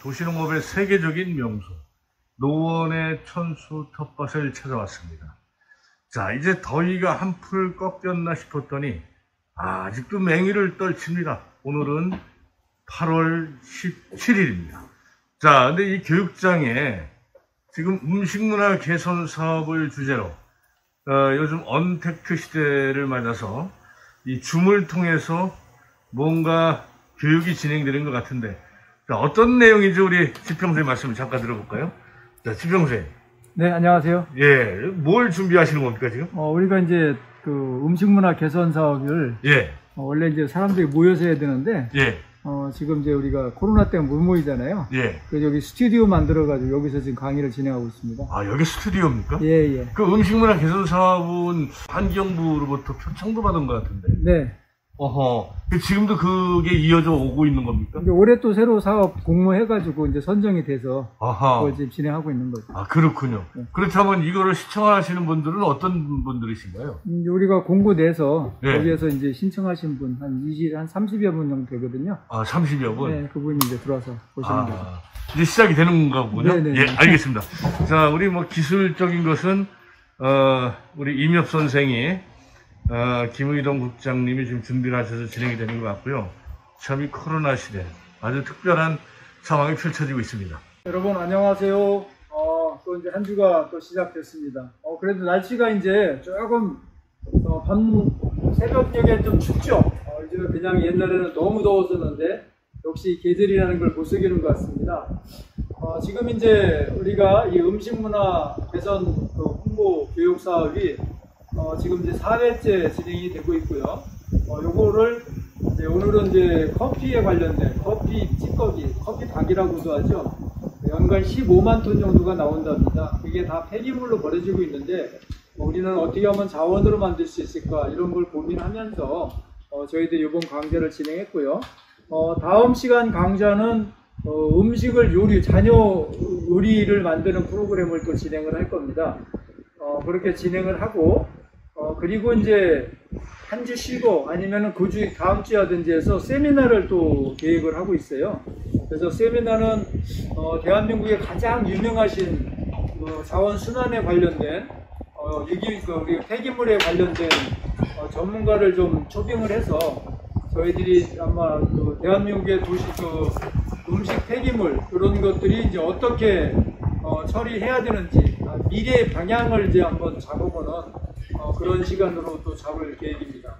도시농업의 세계적인 명소 노원의 천수 텃밭을 찾아왔습니다. 자 이제 더위가 한풀 꺾였나 싶었더니 아직도 맹위를 떨칩니다. 오늘은 8월 17일입니다. 자 근데 이 교육장에 지금 음식문화 개선 사업을 주제로 어, 요즘 언택트 시대를 맞아서 이 줌을 통해서 뭔가 교육이 진행되는 것 같은데 자, 어떤 내용인지 우리 지평생 말씀을 잠깐 들어볼까요? 자, 지평생. 네, 안녕하세요. 예, 뭘 준비하시는 겁니까, 지금? 어, 우리가 이제 그 음식문화 개선 사업을 예, 어, 원래 이제 사람들이 모여서 해야 되는데 예, 어, 지금 이제 우리가 코로나 때문에 못 모이잖아요. 예. 그래서 여기 스튜디오 만들어가지고 여기서 지금 강의를 진행하고 있습니다. 아, 여기 스튜디오입니까? 예, 예. 그 음식문화 개선 사업은 환경부로부터 표창도 받은 것 같은데. 네. 어허. 그 지금도 그게 이어져 오고 있는 겁니까? 이제 올해 또 새로 사업 공모해가지고 이제 선정이 돼서 아하. 그걸 지금 진행하고 있는 거죠. 아, 그렇군요. 네. 그렇다면 이거를 시청하시는 분들은 어떤 분들이신가요? 음, 이제 우리가 공고 내서 네. 거기에서 이제 신청하신 분 한 20, 한 30여 분 정도 되거든요. 아, 30여 분? 네, 그분이 이제 들어와서 보시는 거죠. 아, 이제 시작이 되는 거군요. 네네네. 예, 알겠습니다. 자, 우리 뭐 기술적인 것은 어, 우리 임엽 선생이 어, 김의동 국장님이 지금 준비를 하셔서 진행이 되는 것 같고요. 참 이 코로나 시대 아주 특별한 상황이 펼쳐지고 있습니다. 여러분 안녕하세요. 어, 또 이제 한 주가 또 시작됐습니다. 어, 그래도 날씨가 이제 조금 어, 밤 새벽녘에 좀 춥죠. 어, 이제 그냥 옛날에는 너무 더웠었는데 역시 계절이라는 걸못 속이는 것 같습니다. 어, 지금 이제 우리가 이 음식 문화 개선 그 홍보 교육 사업이 어, 지금 이제 4회째 진행이 되고 있고요. 어, 요거를 이제 오늘은 이제 커피에 관련된 커피 찌꺼기, 커피 박이라고도 하죠. 연간 15만 톤 정도가 나온답니다. 그게 다 폐기물로 버려지고 있는데 어, 우리는 어떻게 하면 자원으로 만들 수 있을까 이런 걸 고민하면서 어, 저희들 이번 강좌를 진행했고요. 어, 다음 시간 강좌는 어, 음식을 요리, 자녀 요리를 만드는 프로그램을 또 진행을 할 겁니다. 어, 그렇게 진행을 하고 어, 그리고 이제 한 주 쉬고 아니면은 그 주 다음 주에 하든지 해서 세미나를 또 계획을 하고 있어요. 그래서 세미나는 어, 대한민국의 가장 유명하신 어, 자원 순환에 관련된 어, 유기 그 우리 폐기물에 관련된 어, 전문가를 좀 초빙을 해서 저희들이 아마 그 대한민국의 도시 그 음식 폐기물 그런 것들이 이제 어떻게 어, 처리해야 되는지 아, 미래 방향을 이제 한번 잡아보는 어, 그런 시간으로 또 잡을 계획입니다.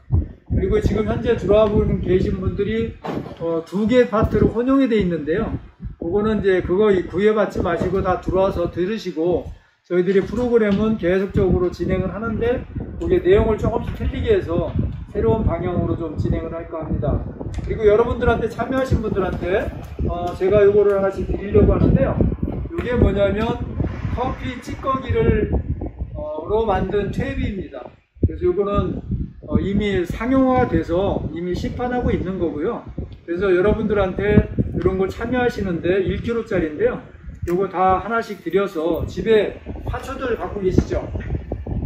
그리고 지금 현재 들어와 계신 분들이 어, 두개 파트로 혼용이 돼 있는데요. 그거는 이제 그거 구애받지 마시고 다 들어와서 들으시고 저희들이 프로그램은 계속적으로 진행을 하는데 그게 내용을 조금씩 틀리게 해서 새로운 방향으로 좀 진행을 할까 합니다. 그리고 여러분들한테 참여하신 분들한테 어, 제가 이거를 하나씩 드리려고 하는데요. 이게 뭐냐면 커피 찌꺼기를 어, 로 만든 퇴비입니다. 그래서 이거는 어, 이미 상용화돼서 이미 시판하고 있는 거고요. 그래서 여러분들한테 이런 걸 참여하시는데 1kg짜리인데요. 요거 다 하나씩 드려서 집에 화초들 갖고 계시죠?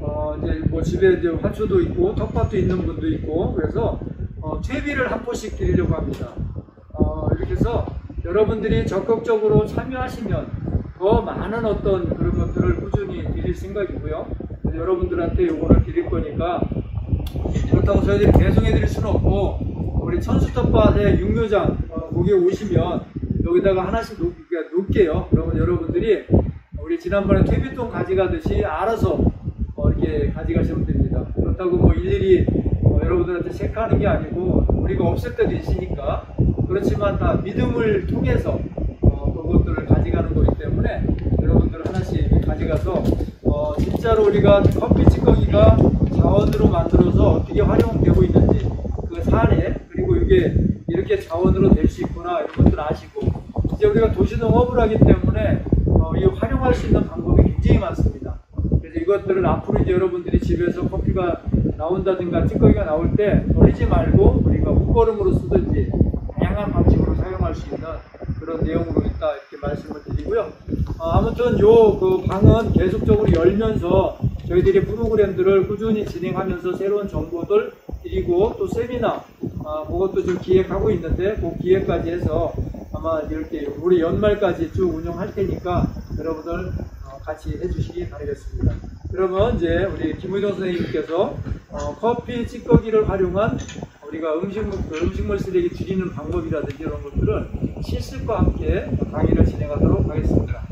어, 이제 뭐 집에 이제 화초도 있고 텃밭도 있는 분도 있고 그래서 어, 퇴비를 한 포씩 드리려고 합니다. 어, 이렇게 해서 여러분들이 적극적으로 참여하시면 더 많은 어떤 그런 것들을 꾸준히 드릴 생각이고요. 여러분들한테 요거를 드릴 거니까 그렇다고 저희들이 배송해 드릴 수는 없고 우리 천수텃밭의 육묘장 어, 거기에 오시면 여기다가 하나씩 놓, 그러니까 놓을게요. 그러면 여러분들이 우리 지난번에 퇴비통 가져가듯이 알아서 어, 이렇게 가져가시면 됩니다. 그렇다고 뭐 일일이 어, 여러분들한테 체크하는 게 아니고 우리가 없을 때도 있으니까 그렇지만 다 믿음을 통해서 어, 그것들을 가져가는 거기 때문에 여러분들 하나씩 가져가서 어, 진짜로 우리가 커피 찌꺼기가 자원으로 만들어서 어떻게 활용되고 있는지 그 사례 그리고 이게 이렇게 자원으로 될 수 있구나 이런 것들 아시고 이제 우리가 도시농업을 하기 때문에 어, 이 활용할 수 있는 방법이 굉장히 많습니다. 그래서 이것들을 앞으로 이제 여러분들이 집에서 커피가 나온다든가 찌꺼기가 나올 때 버리지 말고 우리가 옷걸음으로 쓰든지 다양한 방식으로 사용할 수 있는 그런 내용으로 있다 이렇게 말씀을 드리고요. 어, 아무튼 요 그 방은 계속적으로 열면서 저희들이 프로그램들을 꾸준히 진행하면서 새로운 정보들 드리고 또 세미나 어, 그것도 좀 기획하고 있는데 그 기획까지 해서 아마 이렇게 올해 연말까지 쭉 운영할 테니까 여러분들 어, 같이 해주시기 바라겠습니다. 그러면 이제 우리 김의동 선생님께서 어, 커피 찌꺼기를 활용한 우리가 음식물, 그 음식물 쓰레기 줄이는 방법이라든지 이런 것들을 실습과 함께 강의를 진행하도록 하겠습니다.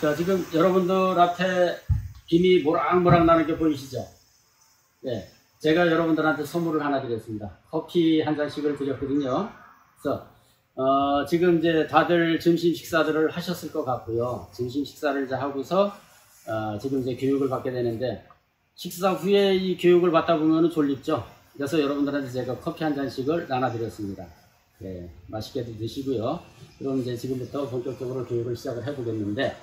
자, 지금 여러분들한테 김이 모락모락 나는 게 보이시죠? 네. 제가 여러분들한테 선물을 하나 드렸습니다. 커피 한 잔씩을 드렸거든요. 그래서, 어, 지금 이제 다들 점심 식사들을 하셨을 것 같고요. 점심 식사를 이제 하고서, 어, 지금 이제 교육을 받게 되는데, 식사 후에 이 교육을 받다 보면 졸립죠? 그래서 여러분들한테 제가 커피 한 잔씩을 나눠드렸습니다. 네, 맛있게도 드시고요. 그럼 이제 지금부터 본격적으로 교육을 시작을 해보겠는데,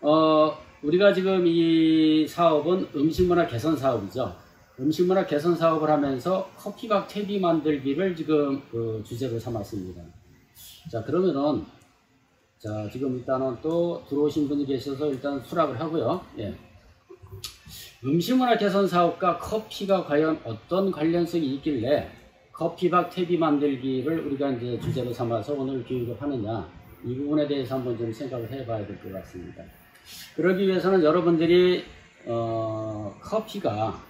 어, 우리가 지금 이 사업은 음식문화 개선 사업이죠. 음식문화 개선 사업을 하면서 커피박 퇴비 만들기를 지금 그 주제로 삼았습니다. 자, 그러면은, 자, 지금 일단은 또 들어오신 분이 계셔서 일단 수락을 하고요. 예. 음식문화 개선 사업과 커피가 과연 어떤 관련성이 있길래 커피박 퇴비 만들기를 우리가 이제 주제로 삼아서 오늘 교육을 하느냐 이 부분에 대해서 한번 좀 생각을 해봐야 될 것 같습니다. 그러기 위해서는 여러분들이 어, 커피가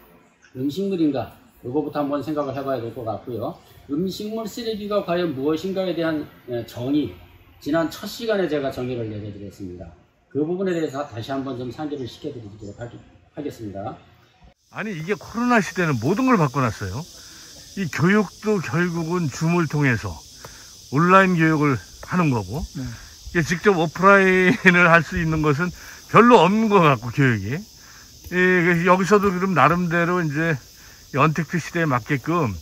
음식물인가 이거부터 한번 생각을 해봐야 될 것 같고요. 음식물 쓰레기가 과연 무엇인가에 대한 예, 정의 지난 첫 시간에 제가 정의를 내려드렸습니다. 그 부분에 대해서 다시 한번 좀 상기를 시켜드리도록 하겠습니다. 아니 이게 코로나 시대는 모든 걸 바꿔놨어요. 이 교육도 결국은 줌을 통해서 온라인 교육을 하는 거고 네. 직접 오프라인을 할 수 있는 것은 별로 없는 것 같고 교육이 예, 여기서도 그럼 나름대로 이제 언택트 시대에 맞게끔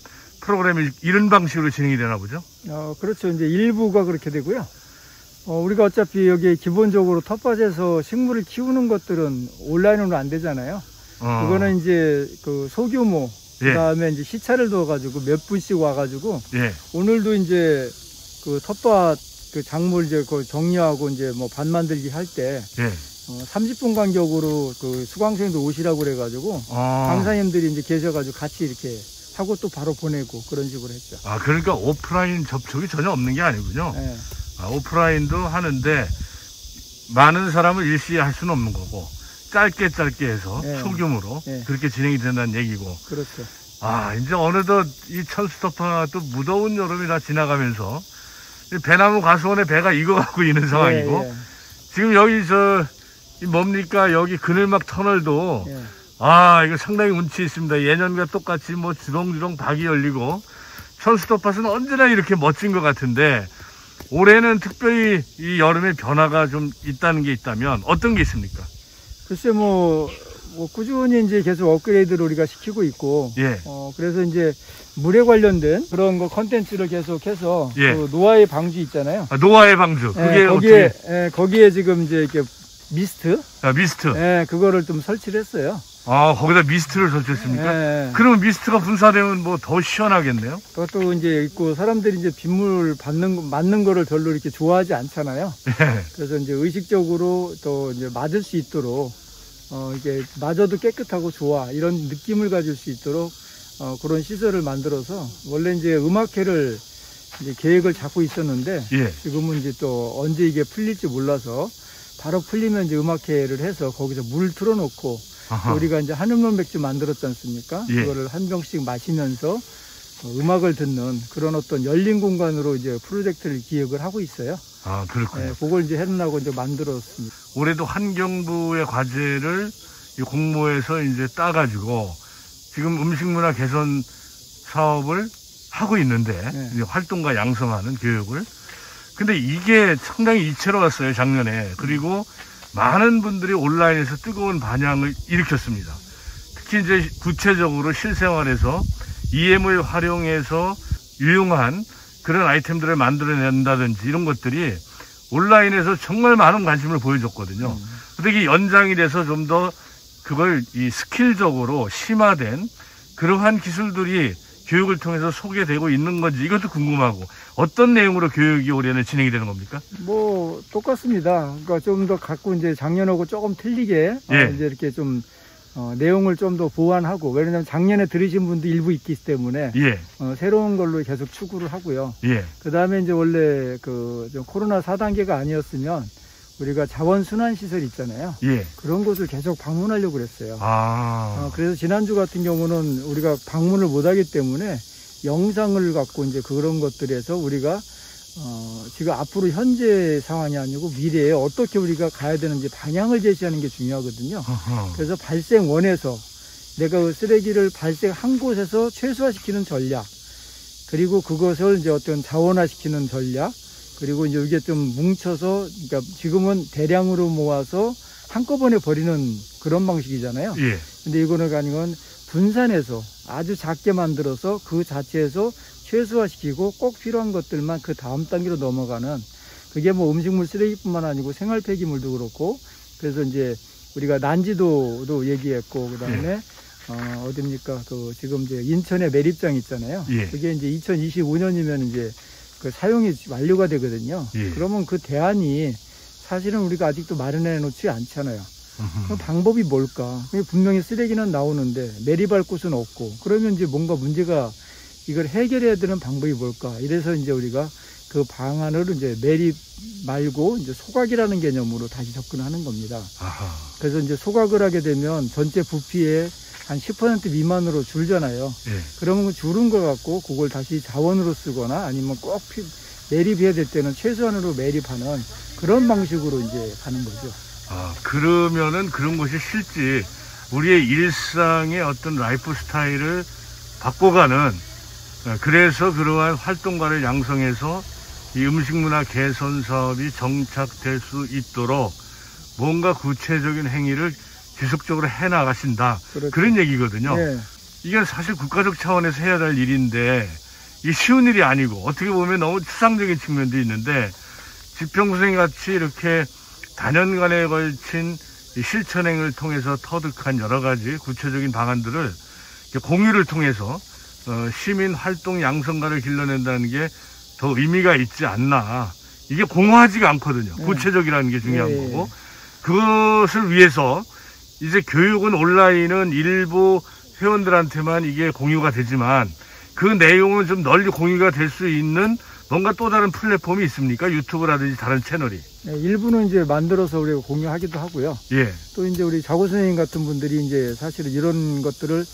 프로그램이 이런 방식으로 진행이 되나 보죠. 어, 그렇죠. 이제 일부가 그렇게 되고요. 어, 우리가 어차피 여기 기본적으로 텃밭에서 식물을 키우는 것들은 온라인으로 안 되잖아요. 어, 그거는 이제 그 소규모, 예. 그 다음에 이제 시차를 둬가지고 몇 분씩 와가지고 예, 오늘도 이제 그 텃밭 그 작물 이제 그 정리하고 이제 뭐반 만들기 할때 예. 어, 30분 간격으로 그 수강생도 오시라고 그래가지고 어, 강사님들이 이제 계셔가지고 같이 이렇게 하고 또 바로 보내고 그런 식으로 했죠. 아 그러니까 오프라인 접촉이 전혀 없는 게 아니군요. 예. 아, 오프라인도 하는데 많은 사람을 일시에 할 수는 없는 거고 짧게 짧게 해서 예. 소규모로 예. 그렇게 진행이 된다는 얘기고 그렇죠. 아 이제 어느덧 이 천스토파도 무더운 여름이 다 지나가면서 이 배나무 가수원에 배가 익어가고 있는 상황이고 예, 지금 여기 저이 뭡니까 여기 그늘막 터널도 예, 예. 아 이거 상당히 운치 있습니다 예년과 똑같이 뭐 주렁주렁 박이 열리고 천스토팟은 언제나 이렇게 멋진 것 같은데 올해는 특별히 이 여름에 변화가 좀 있다는 게 있다면 어떤 게 있습니까? 글쎄 뭐, 뭐 꾸준히 이제 계속 업그레이드를 우리가 시키고 있고 예. 어 그래서 이제 물에 관련된 그런 거 컨텐츠를 계속해서 예. 그 노아의 방주 있잖아요. 아, 노아의 방주 그게 예, 거기에 예, 거기에 지금 이제 이렇게 미스트 아, 미스트 예, 그거를 좀 설치를 했어요. 아 거기다 mist를 설치했습니까? 예, 그러면 mist가 분사되면 뭐 더 시원하겠네요. 그것도 이제 있고 사람들이 이제 빗물 받는 거- 맞는 거를 별로 이렇게 좋아하지 않잖아요. 예. 그래서 이제 의식적으로 또 이제 맞을 수 있도록 어 이게 맞아도 깨끗하고 좋아 이런 느낌을 가질 수 있도록 어 그런 시설을 만들어서 원래 이제 음악회를 이제 계획을 잡고 있었는데 예. 지금은 이제 또 언제 이게 풀릴지 몰라서 바로 풀리면 이제 음악회를 해서 거기서 물 틀어놓고 아하. 우리가 이제 한음론 맥주 만들었지 않습니까? 예. 그거를 한 병씩 마시면서 어, 음악을 듣는 그런 어떤 열린 공간으로 이제 프로젝트를 기획을 하고 있어요. 아 그렇군요. 예, 그걸 이제 해놓으라고 이제 만들었습니다. 올해도 환경부의 과제를 이 공모해서 이제 따가지고 지금 음식문화 개선 사업을 하고 있는데 네. 활동과 양성하는 교육을 근데 이게 상당히 이채로웠어요 작년에 그리고 많은 분들이 온라인에서 뜨거운 반향을 일으켰습니다 특히 이제 구체적으로 실생활에서 EM을 활용해서 유용한 그런 아이템들을 만들어낸다든지 이런 것들이 온라인에서 정말 많은 관심을 보여줬거든요. 근데 이게 연장이 돼서 좀 더 그걸 이 스킬적으로 심화된 그러한 기술들이 교육을 통해서 소개되고 있는 건지 이것도 궁금하고 어떤 내용으로 교육이 올해는 진행이 되는 겁니까? 뭐 똑같습니다. 그러니까 좀 더 갖고 이제 작년하고 조금 틀리게 어, 예. 이제 이렇게 좀 어, 내용을 좀 더 보완하고 왜냐하면 작년에 들으신 분도 일부 있기 때문에 예, 어, 새로운 걸로 계속 추구를 하고요. 예, 그 다음에 이제 원래 그좀 코로나 4단계가 아니었으면 우리가 자원 순환 시설 있잖아요. 예. 그런 곳을 계속 방문하려고 그랬어요. 아, 어, 그래서 지난주 같은 경우는 우리가 방문을 못하기 때문에 영상을 갖고 이제 그런 것들에서 우리가 어, 지금 앞으로 현재 상황이 아니고 미래에 어떻게 우리가 가야 되는지 방향을 제시하는 게 중요하거든요. 어허. 그래서 발생원에서 내가 그 쓰레기를 발생한 곳에서 최소화시키는 전략, 그리고 그것을 이제 어떤 자원화시키는 전략, 그리고 이제 이게 좀 뭉쳐서, 그러니까 지금은 대량으로 모아서 한꺼번에 버리는 그런 방식이잖아요. 예, 근데 이거는 아니건 분산해서 아주 작게 만들어서 그 자체에서 최소화시키고 꼭 필요한 것들만 그 다음 단계로 넘어가는 그게 뭐 음식물 쓰레기뿐만 아니고 생활 폐기물도 그렇고 그래서 이제 우리가 난지도도 얘기했고 그다음에 어 어딥니까 그 지금 이제 인천의 매립장 있잖아요. 예. 그게 이제 2025년이면 이제 그 사용이 완료가 되거든요. 예. 그러면 그 대안이 사실은 우리가 아직도 마련해 놓지 않잖아요. 그럼 방법이 뭘까? 분명히 쓰레기는 나오는데 매립할 곳은 없고 그러면 이제 뭔가 문제가 이걸 해결해야 되는 방법이 뭘까? 이래서 이제 우리가 그 방안을 이제 매립 말고 이제 소각이라는 개념으로 다시 접근하는 겁니다. 아하. 그래서 이제 소각을 하게 되면 전체 부피의 한10% 미만으로 줄잖아요. 예, 그러면 그 줄은 걸 갖고 그걸 다시 자원으로 쓰거나 아니면 꼭 피- 매립해야 될 때는 최소한으로 매립하는 그런 방식으로 이제 가는 거죠. 아, 그러면은 그런 것이 실제 우리의 일상의 어떤 lifestyle을 바꿔가는 어, 그래서 그러한 활동가를 양성해서 이 음식문화 개선 사업이 정착될 수 있도록 뭔가 구체적인 행위를 지속적으로 해 나가신다. 그렇죠. 그런 얘기거든요. 네. 이게 사실 국가적 차원에서 해야 될 일인데 이게 쉬운 일이 아니고 어떻게 보면 너무 추상적인 측면도 있는데 지평 선생 같이 이렇게 단연간에 걸친 이 실천행을 통해서 터득한 여러 가지 구체적인 방안들을 공유를 통해서 어, 시민 활동 양성가를 길러낸다는 게 더 의미가 있지 않나. 이게 공허하지가 않거든요. 네. 구체적이라는 게 중요한 예, 예. 거고 그것을 위해서 이제 교육은 온라인은 일부 회원들한테만 이게 공유가 되지만 그 내용은 좀 널리 공유가 될 수 있는 뭔가 또 다른 플랫폼이 있습니까? 유튜브라든지 다른 채널이. 네, 일부는 이제 만들어서 우리가 공유하기도 하고요. 예. 또 이제 우리 자고 선생님 같은 분들이 이제 사실은 이런 것들을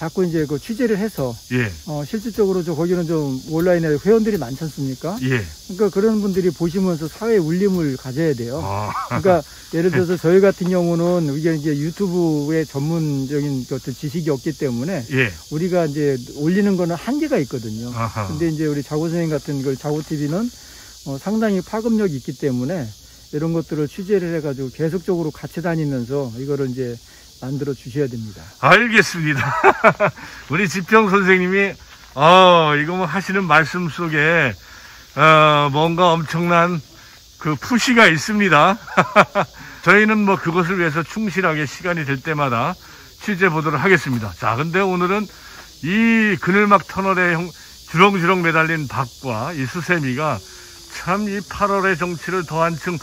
자꾸 이제 그 취재를 해서 예. 어 실질적으로 저 거기는 좀 온라인에 회원들이 많지 않습니까? 예. 그러니까 그런 분들이 보시면서 사회 울림을 가져야 돼요. 아. 그러니까 예를 들어서 저희 같은 경우는 이게 이제 유튜브의 전문적인 그 어떤 지식이 없기 때문에 예. 우리가 이제 올리는 거는 한계가 있거든요. 아하. 근데 이제 우리 자고 선생님 같은 걸 자고 TV는 어, 상당히 파급력이 있기 때문에 이런 것들을 취재를 해가지고 계속적으로 같이 다니면서 이거를 이제 만들어 주셔야 됩니다. 알겠습니다. 우리 지평 선생님이 어 이거 뭐 하시는 말씀 속에 어 뭔가 엄청난 그 푸시가 있습니다. 저희는 뭐 그것을 위해서 충실하게 시간이 될 때마다 취재 보도록 하겠습니다. 자, 근데 오늘은 이 그늘막 터널에 형- 주렁주렁 매달린 박과 이 수세미가 참 이 8월의 정치를 더 한층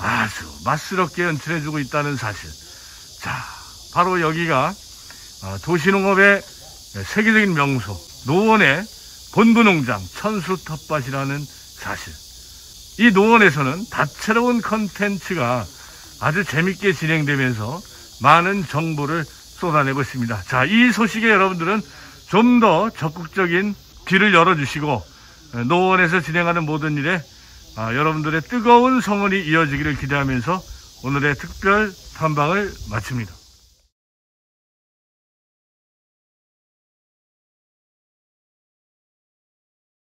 아주 맛스럽게 연출해주고 있다는 사실. 자, 바로 여기가 아, 도시농업의 세계적인 명소 노원의 본부농장 천수 텃밭이라는 사실. 이 노원에서는 다채로운 컨텐츠가 아주 재밌게 진행되면서 많은 정보를 쏟아내고 있습니다. 자, 이 소식에 여러분들은 좀 더 적극적인 귀를 열어주시고 노원에서 진행하는 모든 일에 아, 여러분들의 뜨거운 성원이 이어지기를 기대하면서 오늘의 특별 탐방을 마칩니다.